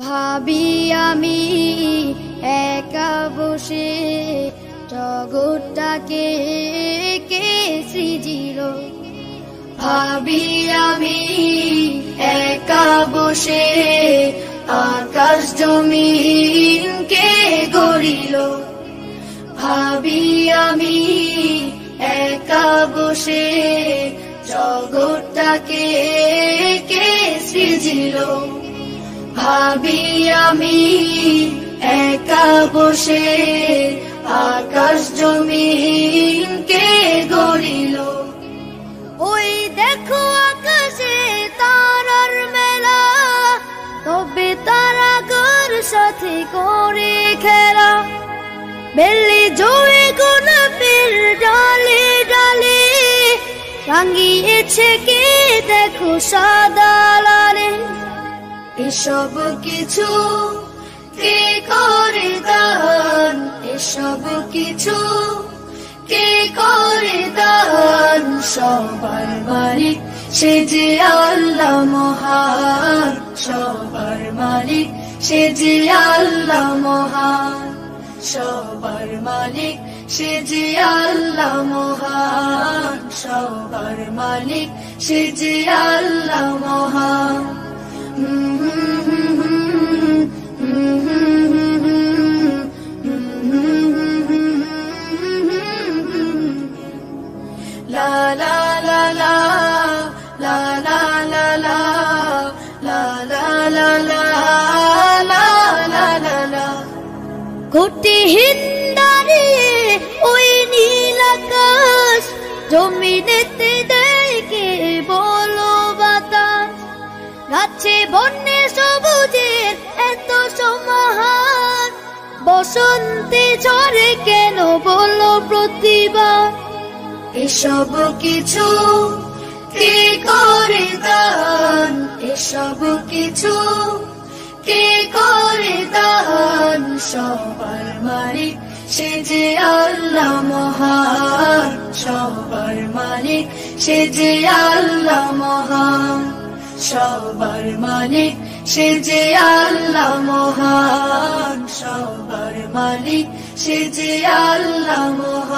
ভাবি আমি একা বসে জগৎটাকে কে সৃজিল? ভাবি আমি একা বসে আকাশ জমিন কে গড়িল? ভাবি আমি একা বসে জগৎটাকে কে সৃজিল? ভাবি আমি একা বসে আকাশ জমিন কে গড়িল। ওই দেখো আকাশে তারার মেলা, তবে তারা গর সাথে করে খেলা। বেলি জোরে গোলাপের ডালে ডালে, রাঙিয়েছে কে দেখো সাদা এসব কিছু কে করে দান? এসব কিছু কে করে দান? সবার মালিক সে যে আল্লাহ মহান। সবার মালিক সে যে আল্লাহ মহান। সবার মালিক সে যে আল্লাহ মহান। সবার মালিক সে যে আল্লাহ মহান। কোটি হিন্দারে ওই নীল আকাশ জমিনেতে দেখে বলো বাতাস গাছে বন্যে সবুজের এত সমাহার বসন্তে ঝরে কেন বলো প্রতিভা এসব কিছু কে করে দান? এসব কিছু কে করে দান? সবার মালিক সে যে আল্লাহ মহান। সবার মালিক সে যে আল্লাহ মহান। সবার মালিক সে যে আল্লাহ মহান। সবার মালিক সে যে আল্লাহ মহান।